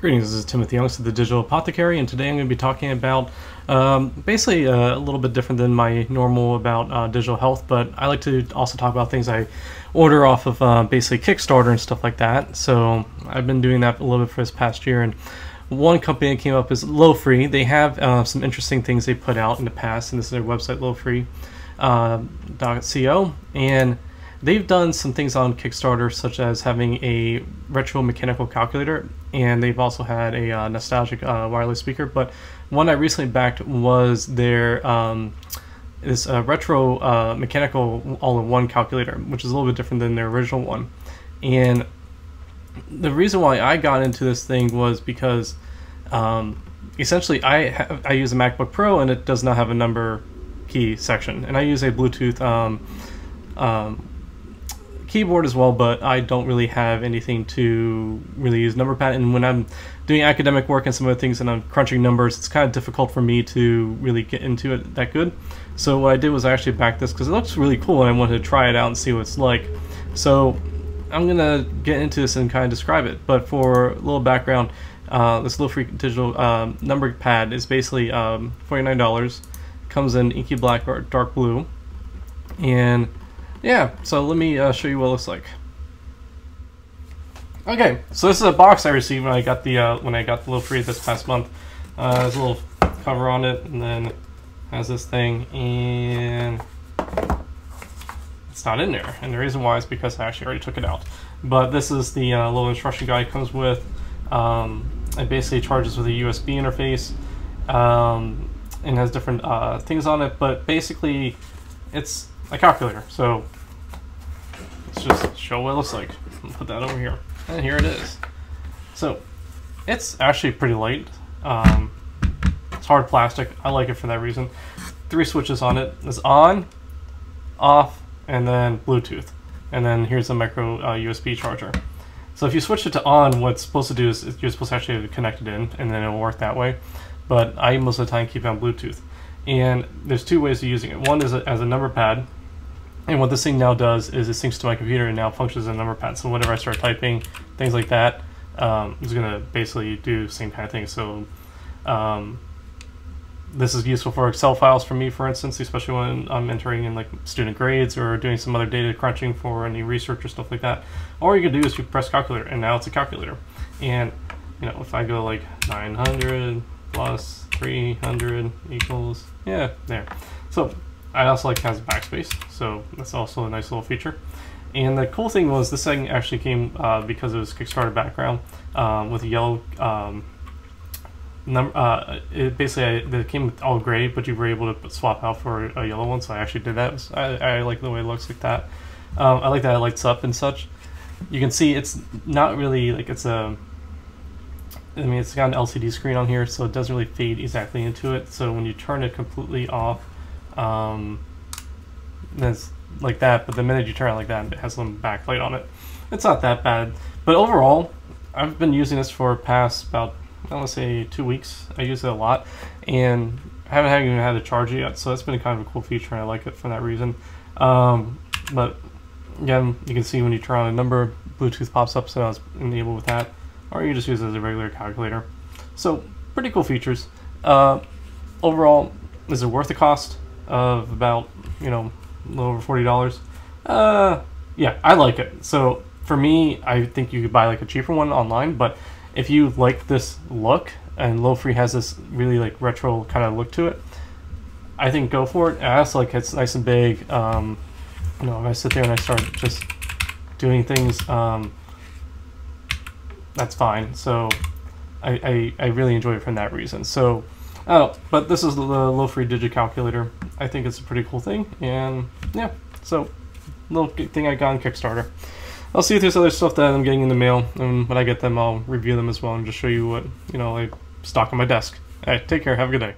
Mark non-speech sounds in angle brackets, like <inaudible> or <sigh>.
Greetings, this is Timothy Youngs of the Digital Apothecary, and today I'm going to be talking about um, basically uh, a little bit different than my normal about uh, digital health, but I like to also talk about things I order off of uh, basically Kickstarter and stuff like that. So I've been doing that a little bit for this past year, and one company that came up is Lofree. They have uh, some interesting things they put out in the past, and this is their website, lofree.co, uh, and They've done some things on Kickstarter, such as having a retro mechanical calculator, and they've also had a uh, nostalgic uh, wireless speaker. But one I recently backed was their um, this uh, retro uh, mechanical all-in-one calculator, which is a little bit different than their original one. And the reason why I got into this thing was because um, essentially I I use a MacBook Pro and it does not have a number key section, and I use a Bluetooth. Um, um, keyboard as well, but I don't really have anything to really use number pad. And when I'm doing academic work and some other things and I'm crunching numbers, it's kind of difficult for me to really get into it that good. So what I did was I actually backed this because it looks really cool and I wanted to try it out and see what it's like. So I'm gonna get into this and kind of describe it. But for a little background, uh, this Lofree digital um, number pad is basically um, $49. Comes in inky black or dark blue, and yeah, so let me uh, show you what it looks like. Okay, so this is a box I received when I got the uh, when I got the Lofree this past month. Uh, there's a little cover on it, and then has this thing, and it's not in there. And the reason why is because I actually already took it out. But this is the uh, little instruction guide comes with. Um, it basically charges with a USB interface um, and has different uh, things on it. But basically, it's a calculator. So let's just show what it looks like. <laughs> Put that over here. And here it is. So it's actually pretty light. Um, it's hard plastic. I like it for that reason. Three switches on it. It's on, off, and then Bluetooth. And then here's a micro uh, USB charger. So if you switch it to on, what's supposed to do is you're supposed to actually connect it in, and then it'll work that way. But I most of the time keep it on Bluetooth. And there's two ways of using it. One is as a number pad, and what this thing now does is it syncs to my computer and now functions as a number pad. So whenever I start typing, things like that, um, it's going to basically do the same kind of thing. So um, this is useful for Excel files for me, for instance, especially when I'm entering in like student grades or doing some other data crunching for any research or stuff like that. All you can do is you press calculator, and now it's a calculator. And you know, if I go like 900 plus 300 equals, yeah, there. So I also like has backspace, so that's also a nice little feature. And the cool thing was this thing actually came uh, because it was Kickstarter background um, with a yellow um, number. Uh, it basically it came all gray, but you were able to swap out for a yellow one. So I actually did that. I, I like the way it looks like that. Um, I like that it lights up and such. You can see it's not really like it's a. I mean, it's got an LCD screen on here, so it doesn't really fade exactly into it. So when you turn it completely off, um, it's like that, but the minute you turn it like that, it has some backlight on it. It's not that bad, but overall, I've been using this for past about I want to say two weeks. I use it a lot, and I haven't even had to charge it yet, so that's been kind of a cool feature, and I like it for that reason. Um, but again, you can see when you turn on a number, Bluetooth pops up, so I was enabled with that, or you just use it as a regular calculator. So pretty cool features. Uh, overall, is it worth the cost? Of about you know a little over forty dollars. Uh, yeah, I like it. So for me, I think you could buy like a cheaper one online, but if you like this look and Lofree has this really like retro kind of look to it, I think go for it. Also like it's nice and big. Um, you know, if I sit there and I start just doing things, um, that's fine. So I, I, I really enjoy it from that reason. So Oh, but this is the Lofree digit calculator. I think it's a pretty cool thing, and yeah, so little thing I got on Kickstarter. I'll see if there's other stuff that I'm getting in the mail, and when I get them, I'll review them as well and just show you what you know I stock on my desk. Hey, take care. Have a good day.